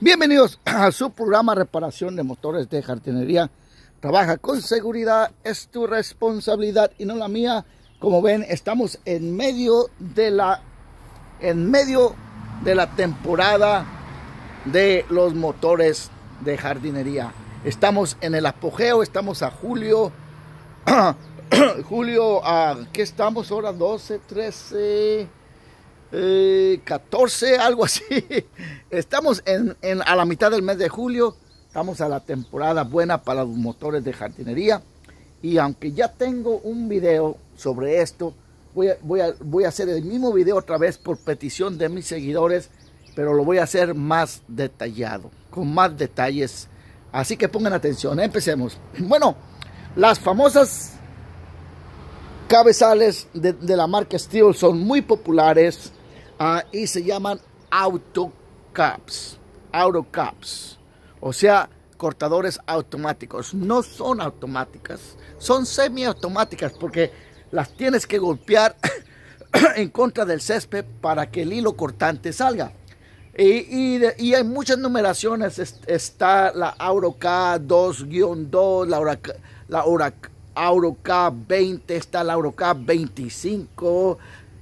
Bienvenidos a su programa Reparación de Motores de Jardinería. Trabaja con seguridad, es tu responsabilidad y no la mía. Como ven, estamos en medio de la en medio de la temporada de los motores de jardinería. Estamos en el apogeo, estamos a julio. julio, ¿a qué estamos ahora? 12, 13, 14, eh, algo así. Estamos en, a la mitad del mes de julio. Estamos a la temporada buena para los motores de jardinería. Y aunque ya tengo un video sobre esto, voy a, voy, a, hacer el mismo video otra vez por petición de mis seguidores, pero lo voy a hacer más detallado, con más detalles. Así que pongan atención, empecemos. Bueno, las famosas cabezales de, de la marca Steel son muy populares y se llaman autocaps, autocaps, o sea, cortadores automáticos. No son automáticas, son semiautomáticas porque las tienes que golpear en contra del césped para que el hilo cortante salga. Y, y, y hay muchas numeraciones. Está la AuroK 2-2, la AuroK, la AuroK 20, está la AuroK 25,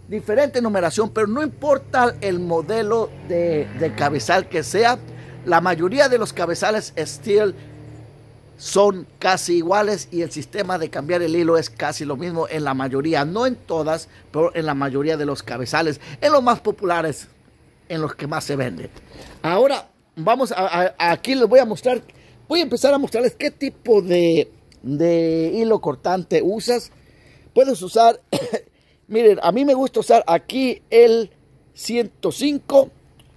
diferente numeración, pero no importa el modelo de, cabezal que sea, la mayoría de los cabezales Steel son casi iguales y el sistema de cambiar el hilo es casi lo mismo en la mayoría, no en todas, pero en la mayoría de los cabezales, en los más populares, en los que más se venden. Ahora vamos a, aquí les voy a mostrar, voy a empezar a mostrarles qué tipo de, de hilo cortante usas. Puedes usar Miren, a mí me gusta usar aquí el 105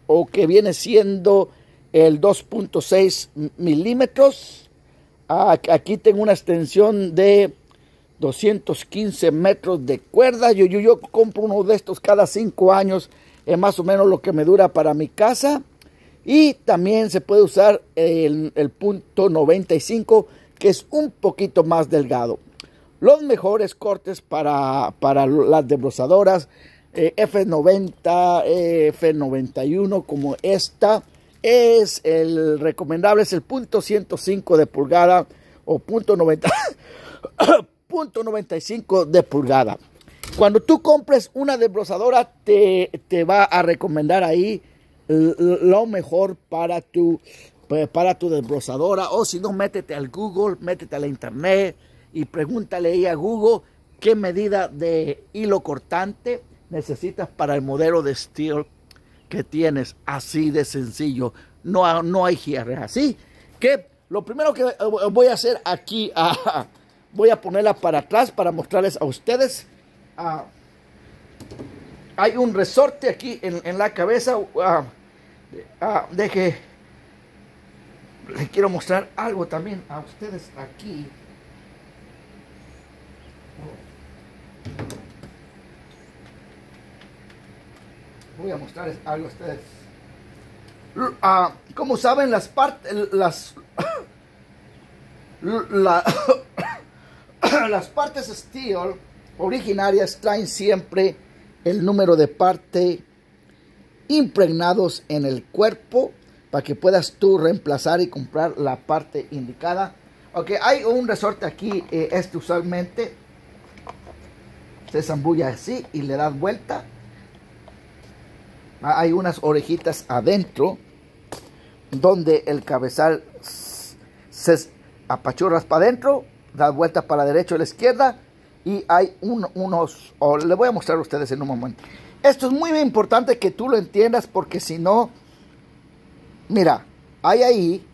o que viene siendo el 2.6 milímetros. Aquí tengo una extensión de 215 metros de cuerda. Yo, yo, yo compro uno de estos cada 5 años. Es más o menos lo que me dura para mi casa. Y también se puede usar el, el punto 95 que es un poquito más delgado los mejores cortes para, para las desbrozadoras eh, F90, F91 como esta es el recomendable es el punto 105 de pulgada o punto 90 punto 95 de pulgada. Cuando tú compres una desbrozadora te, te va a recomendar ahí lo mejor para tu para tu desbrozadora o si no métete al Google métete a la internet y pregúntale ahí a Google qué medida de hilo cortante necesitas para el modelo de steel que tienes. Así de sencillo. No, no hay cierre. Así que lo primero que voy a hacer aquí, ah, voy a ponerla para atrás para mostrarles a ustedes. Ah, hay un resorte aquí en, la cabeza. Ah, deje, les quiero mostrar algo también a ustedes aquí. Voy a mostrarles algo a ustedes. Uh, como saben, las partes, las, las partes steel originarias traen siempre el número de parte impregnados en el cuerpo para que puedas tú reemplazar y comprar la parte indicada. Ok, hay un resorte aquí, eh, este usualmente se zambulla así y le das vuelta Ah, hay unas orejitas adentro donde el cabezal se apachurras para adentro, da vuelta para la derecha o la izquierda y hay unos, o le voy a mostrar a ustedes en un momento. Esto es muy importante que tú lo entiendas porque si no, mira, hay ahí,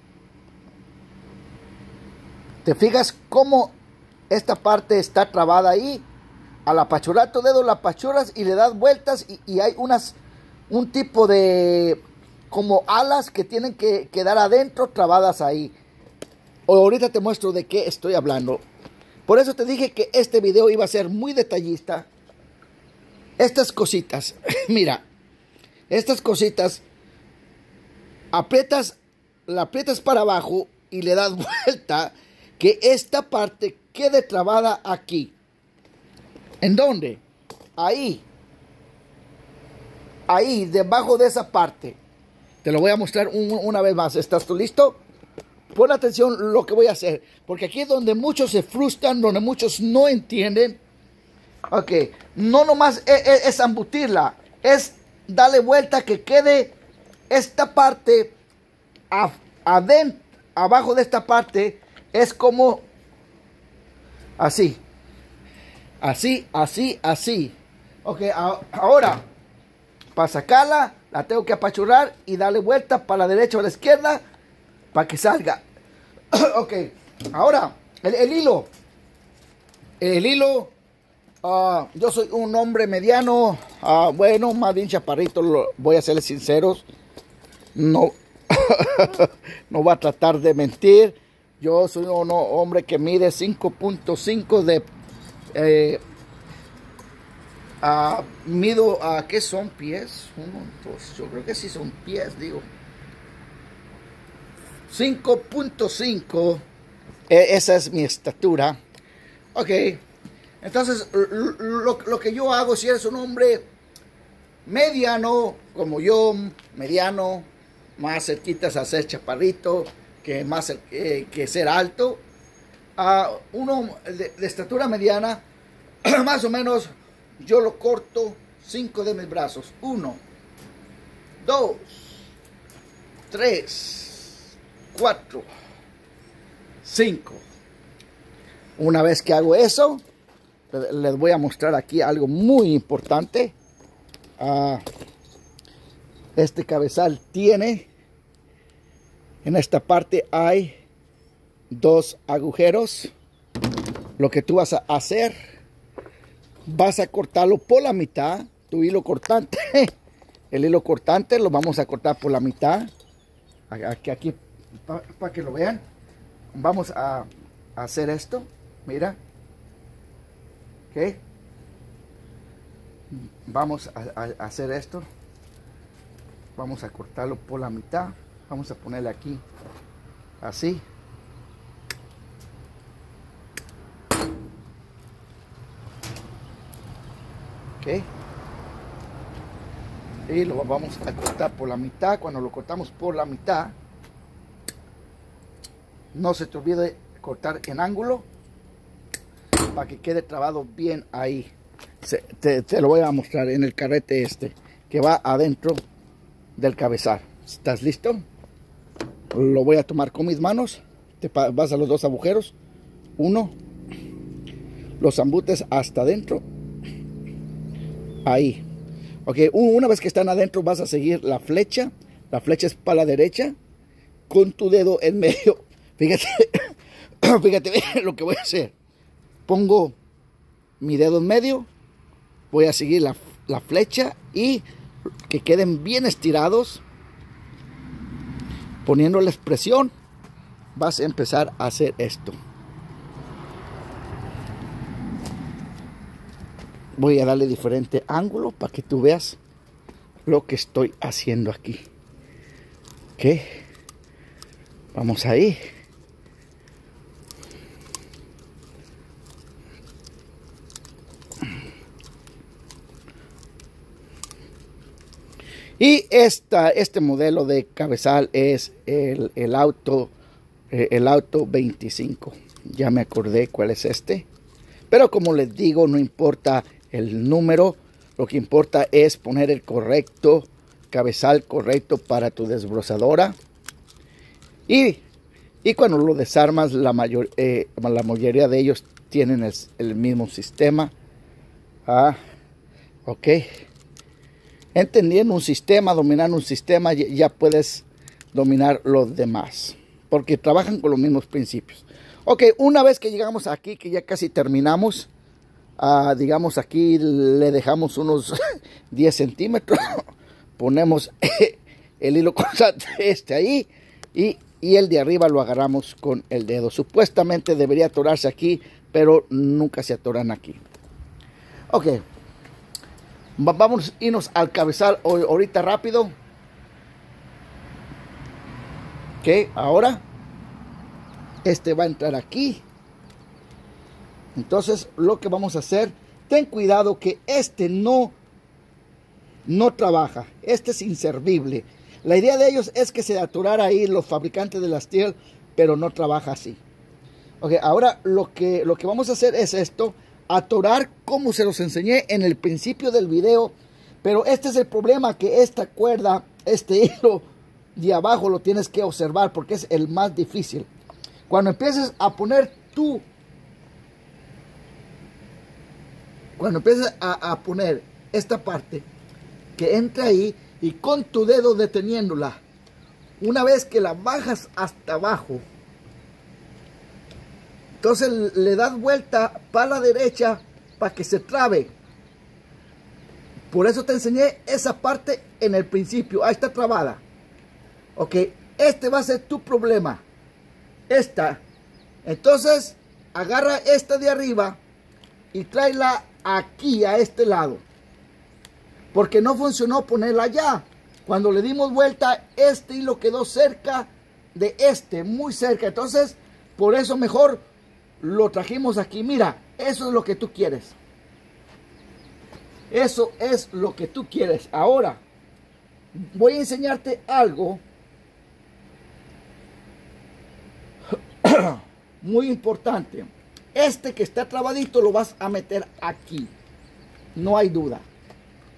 te fijas cómo esta parte está trabada ahí, al apachurar tu dedo la apachuras y le das vueltas y hay unas un tipo de como alas que tienen que quedar adentro trabadas ahí. Ahorita te muestro de qué estoy hablando. Por eso te dije que este video iba a ser muy detallista. Estas cositas, mira, estas cositas, aprietas, la aprietas para abajo y le das vuelta que esta parte quede trabada aquí. ¿En dónde? Ahí ahí, debajo de esa parte. Te lo voy a mostrar una vez más. ¿Estás listo? Pon atención lo que voy a hacer. Porque aquí es donde muchos se frustran, donde muchos no entienden. Ok, no nomás es, es, es embutirla, es darle vuelta que quede esta parte abajo de esta parte, es como así. Así, así, así. Ok, ahora, para sacarla, la tengo que apachurrar y darle vuelta para la derecha o la izquierda para que salga. ok, ahora, el, hilo. El hilo, ah, yo soy un hombre mediano, uh, bueno, más bien chaparrito, lo, voy a serles sinceros. No, no va a tratar de mentir. Yo soy un hombre que mide 5.5 de eh, mido a qué son pies uno dos yo creo que sí son pies digo. 5.5 e, esa es mi estatura. Ok entonces lo, lo, que yo hago si eres un hombre mediano como yo mediano más cerquitas a ser chaparrito que más eh, que ser alto a uno de, estatura mediana, más o menos yo lo corto cinco de mis brazos. Uno, dos, tres, cuatro, cinco. Una vez que hago eso, les voy a mostrar aquí algo muy importante. Ah, este cabezal tiene, en esta parte hay dos agujeros. Lo que tú vas a hacer, vas a cortarlo por la mitad, tu hilo cortante. El hilo cortante lo vamos a cortar por la mitad. Aquí, aquí para que lo vean. Vamos a, hacer esto. Mira. ¿Ok? Vamos a, a hacer esto. Vamos a cortarlo por la mitad. Vamos a ponerle aquí. Así. Y lo vamos a cortar por la mitad. Cuando lo cortamos por la mitad, no se te olvide cortar en ángulo para que quede trabado bien ahí. te, te, lo voy a mostrar en el carrete este que va adentro del cabezal. ¿Estás listo? Lo voy a tomar con mis manos. Te vas a los dos agujeros. Uno. Los embutes hasta adentro ahí. Ok, una vez que están adentro vas a seguir la flecha. La flecha es para la derecha. Con tu dedo en medio. Fíjate, fíjate lo que voy a hacer. Pongo mi dedo en medio. Voy a seguir la, la flecha y que queden bien estirados. Poniendo la expresión, vas a empezar a hacer esto. Voy a darle diferente ángulo para que tú veas lo que estoy haciendo aquí. ¿Ok? Vamos ahí. Y esta, este modelo de cabezal es el, el auto eh, el auto 25. Ya me acordé cuál es este. Pero como les digo, no importa el número, lo que importa es poner el correcto cabezal correcto para tu desbrozadora. Y, y cuando lo desarmas, la, mayor, eh, la mayoría de ellos tienen el, mismo sistema. Ah, ok. Entendiendo un sistema, dominando un sistema, ya puedes dominar los demás. Porque trabajan con los mismos principios. Ok, una vez que llegamos aquí, que ya casi terminamos, Digamos aquí le dejamos unos 10 centímetros, ponemos el hilo constante este ahí y, y, el de arriba lo agarramos con el dedo. Supuestamente debería atorarse aquí, pero nunca se atoran aquí. Ok, vamos a irnos al cabezal ahorita rápido. Ok, ahora este va a entrar aquí entonces, lo que vamos a hacer, ten cuidado que este no, no trabaja. Este es inservible. La idea de ellos es que se aturara ahí los fabricantes de la steel, pero no trabaja así. Ok, ahora lo que, lo que vamos a hacer es esto, atorar como se los enseñé en el principio del video, pero este es el problema que esta cuerda, este hilo de abajo lo tienes que observar porque es el más difícil. Cuando empieces a poner tú, cuando empieces a, a poner esta parte, que entra ahí y con tu dedo deteniéndola, una vez que la bajas hasta abajo, entonces le das vuelta para la derecha para que se trabe. Por eso te enseñé esa parte en el principio. Ahí está trabada. Ok, este va a ser tu problema. Esta. Entonces, agarra esta de arriba y tráela aquí, a este lado. Porque no funcionó ponerla allá. Cuando le dimos vuelta, este hilo quedó cerca de este, muy cerca. Entonces, por eso mejor lo trajimos aquí. Mira, eso es lo que tú quieres. Eso es lo que tú quieres. Ahora, voy a enseñarte algo muy importante. Este que está trabadito lo vas a meter aquí. No hay duda.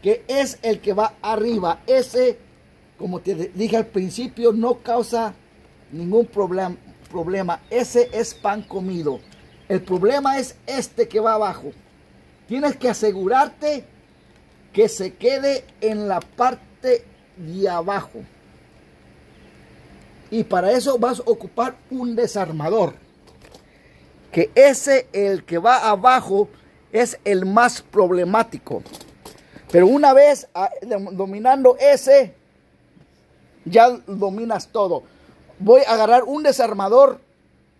Que es el que va arriba. Ese, como te dije al principio, no causa ningún problema. problema. Ese es pan comido. El problema es este que va abajo. Tienes que asegurarte que se quede en la parte de abajo. Y para eso vas a ocupar un desarmador. Que ese, el que va abajo, es el más problemático. Pero una vez ah, dominando ese, ya dominas todo. Voy a agarrar un desarmador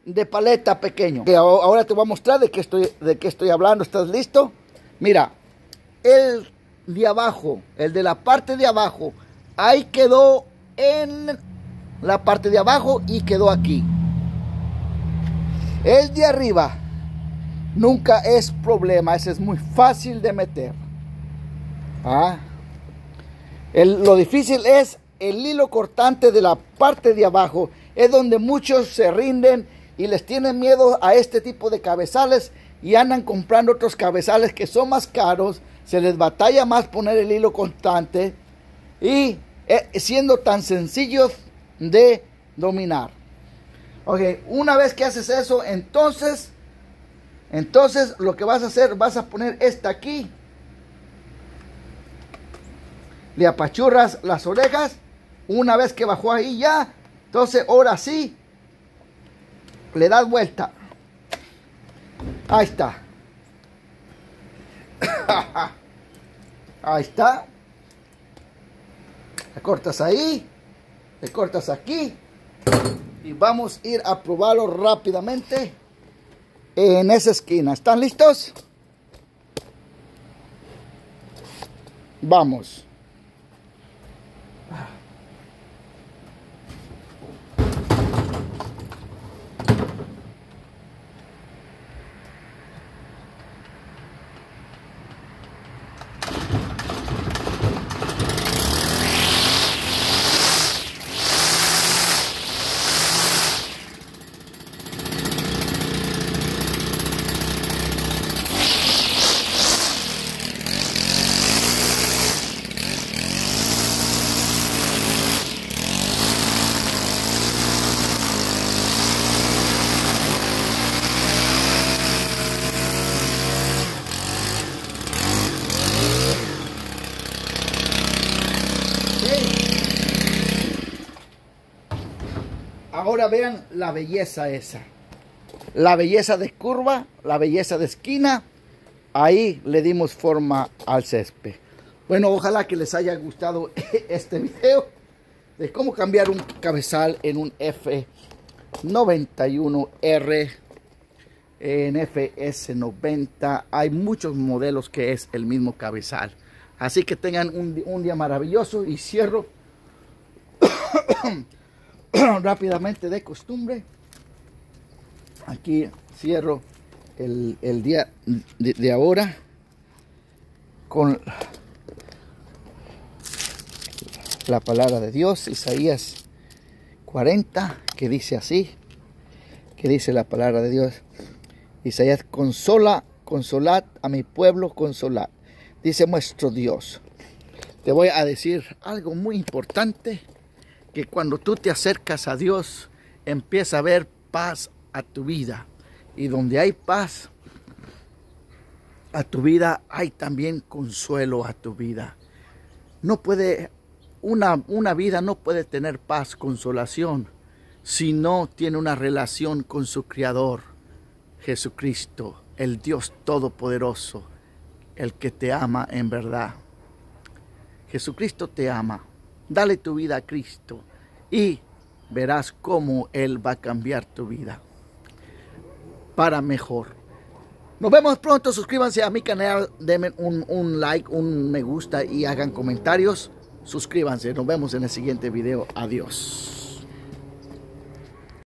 de paleta pequeño. Que ahora te voy a mostrar de qué estoy, de qué estoy hablando. ¿Estás listo? Mira, el de abajo, el de la parte de abajo, ahí quedó en la parte de abajo y quedó aquí. El de arriba nunca es problema, ese es muy fácil de meter. ¿Ah? lo difícil es el hilo cortante de la parte de abajo, es donde muchos se rinden y les tienen miedo a este tipo de cabezales y andan comprando otros cabezales que son más caros, se les batalla más poner el hilo constante y eh, siendo tan sencillos de dominar. Ok, una vez que haces eso, entonces, entonces lo que vas a hacer, vas a poner esta aquí. Le apachurras las orejas. Una vez que bajó ahí ya, entonces ahora sí, le das vuelta. Ahí está. Ahí está. Le cortas ahí le cortas aquí y vamos a ir a probarlo rápidamente en esa esquina. ¿Están listos? Vamos. Ahora vean la belleza esa. La belleza de curva, la belleza de esquina. Ahí le dimos forma al césped. Bueno, ojalá que les haya gustado este video de cómo cambiar un cabezal en un F91R en FS90. Hay muchos modelos que es el mismo cabezal. Así que tengan un, un día maravilloso y cierro rápidamente de costumbre. Aquí cierro el, día de, ahora con la palabra de Dios, Isaías 40, que dice así, que dice la palabra de Dios. Isaías, consola, consolad a mi pueblo, consolad. Dice nuestro Dios. Te voy a decir algo muy importante, que cuando tú te acercas a Dios, empieza a haber paz a tu vida. Y donde hay paz a tu vida, hay también consuelo a tu vida. No puede, una, una vida no puede tener paz, consolación, si no tiene una relación con su Creador, Jesucristo, el Dios Todopoderoso, el que te ama en verdad. Jesucristo te ama. Dale tu vida a Cristo y verás cómo Él va a cambiar tu vida para mejor. Nos vemos pronto, suscríbanse a mi canal, denme un, un like, un me gusta y hagan comentarios. Suscríbanse, nos vemos en el siguiente video. Adiós.